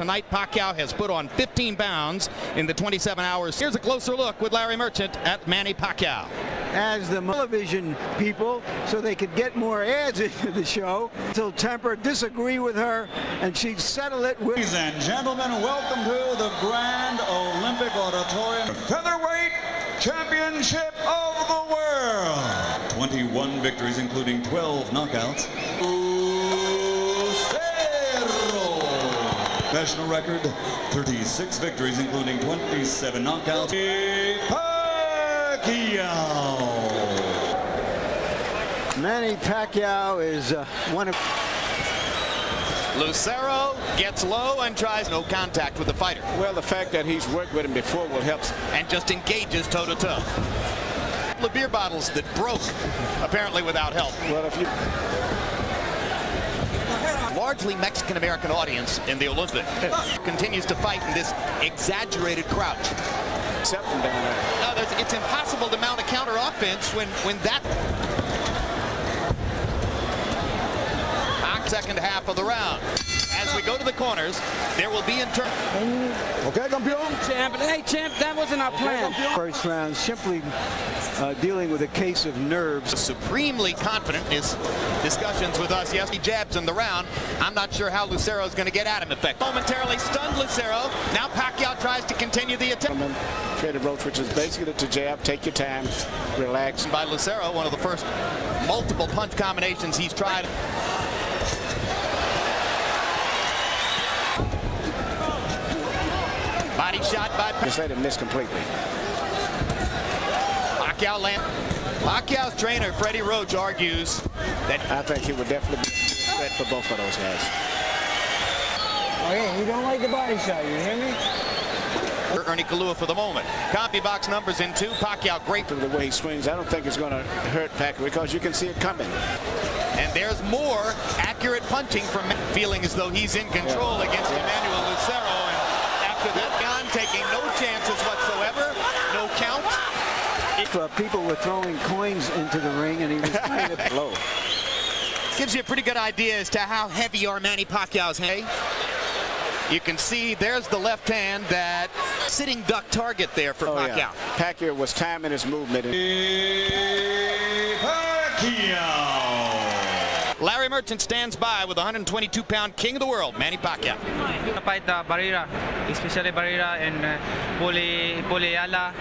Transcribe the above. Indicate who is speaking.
Speaker 1: Tonight, Pacquiao has put on 15 pounds in the 27 hours. Here's a closer look with Larry Merchant at Manny Pacquiao.
Speaker 2: As the television people, so they could get more ads into the show. Till Temper disagree with her, and she'd settle it with.
Speaker 3: Ladies and gentlemen, welcome to the Grand Olympic Auditorium Featherweight Championship of the World. 21 victories, including 12 knockouts. National record, 36 victories, including 27 knockouts. Pacquiao.
Speaker 2: Manny Pacquiao is uh, one of.
Speaker 1: Lucero gets low and tries no contact with the fighter.
Speaker 4: Well, the fact that he's worked with him before will help.
Speaker 1: And just engages toe-to-toe. -to -toe. beer bottles that broke, apparently without help.
Speaker 4: Well, if you
Speaker 1: largely Mexican-American audience in the Olympic continues to fight in this exaggerated crouch.
Speaker 4: Something down there.
Speaker 1: No, it's impossible to mount a counter offense when when that second half of the round. As we go to the corners, there will be in turn.
Speaker 2: Okay, campeón.
Speaker 5: Champ, hey, champ, that wasn't our plan.
Speaker 2: First round, simply uh, dealing with a case of nerves.
Speaker 1: Supremely confident in his discussions with us. Yes, he jabs in the round. I'm not sure how Lucero is going to get at him. Effect momentarily stunned Lucero. Now Pacquiao tries to continue the attack.
Speaker 4: Traded approach, which is basically to jab, take your time, relax.
Speaker 1: By Lucero, one of the first multiple punch combinations he's tried. Body shot by...
Speaker 4: Just let him miss completely.
Speaker 1: Pacquiao land. Pacquiao's trainer, Freddie Roach, argues that...
Speaker 4: I think he would definitely be a threat for both of those guys.
Speaker 5: Oh, okay, you don't like the body shot, you hear me?
Speaker 1: Ernie Kalua for the moment. CompuBox numbers in two. Pacquiao great.
Speaker 4: The way he swings, I don't think it's going to hurt Pacquiao because you can see it coming.
Speaker 1: And there's more accurate punting from feeling as though he's in control yeah. against yeah. Emmanuel Lucero. And after that, John taking no chances whatsoever, no count.
Speaker 2: If uh, people were throwing coins into the ring and he was trying to blow.
Speaker 1: Gives you a pretty good idea as to how heavy are Manny Pacquiao's hand. You can see there's the left hand that sitting duck target there for oh, Pacquiao. Yeah.
Speaker 4: Pacquiao was timing his movement.
Speaker 1: Pacquiao. Larry Merchant stands by with 122-pound king of the world, Manny Pacquiao.
Speaker 6: Fight uh, Barrera, especially Barrera and uh, Puli, Puliala.